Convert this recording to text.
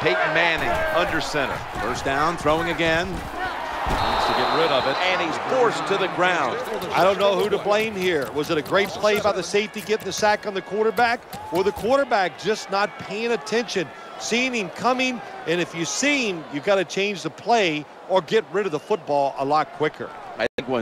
Peyton Manning under center. First down, throwing again. Needs to get rid of it. And he's forced to the ground. I don't know who to blame here. Was it a great play by the safety getting the sack on the quarterback, or the quarterback just not paying attention, seeing him coming? And if you see him, you've got to change the play or get rid of the football a lot quicker. I think when